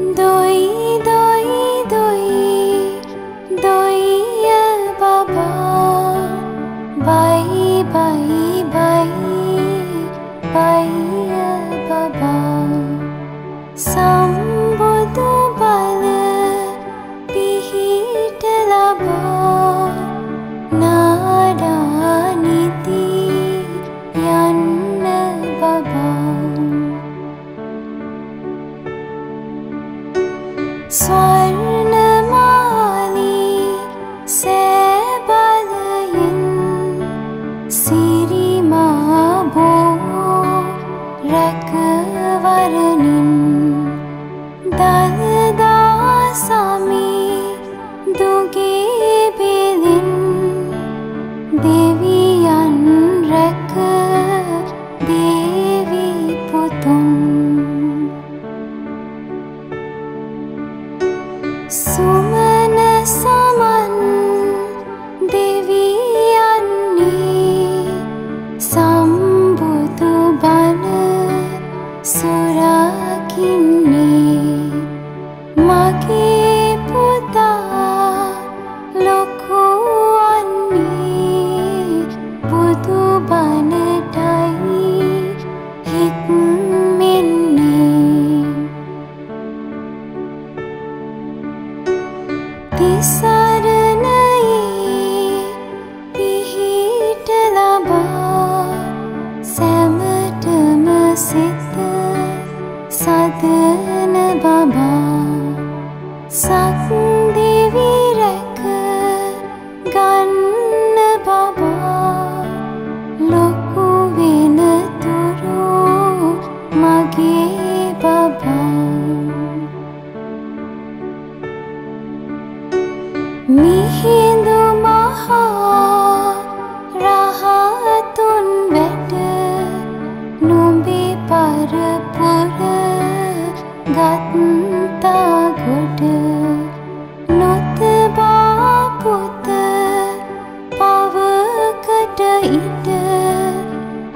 ी दी दी दया दा good. රත්තාගොඩ නොතබාපුත පවකට ඉට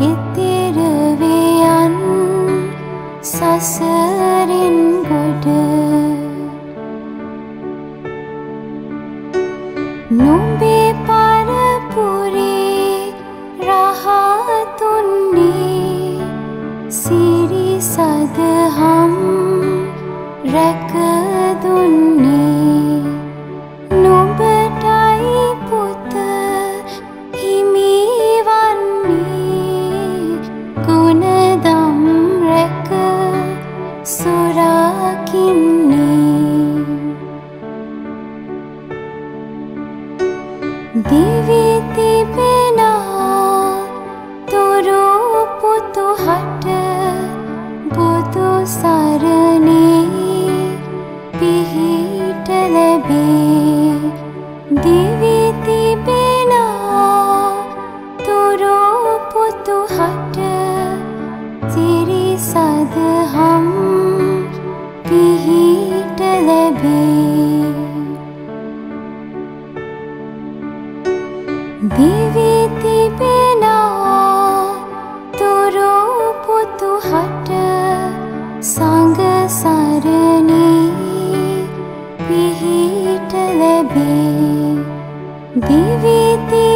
ඉතිරවයන් සසරින් ගොඩ නොම්බේ පරපුරේ රහතුන්නේ සිරි සදහම් රැක දුන්නේ නොබටයි පුත හිමිවන්නේ ගුණදම් රැක සොරාකින්නේ දිවිතිබෙනා සදහම් පිහිට ලැබේ. දිවිතිබෙනා තුරු පුතුහට සංගසරණී පිහිට ලැබේ. දිවිතිබෙනා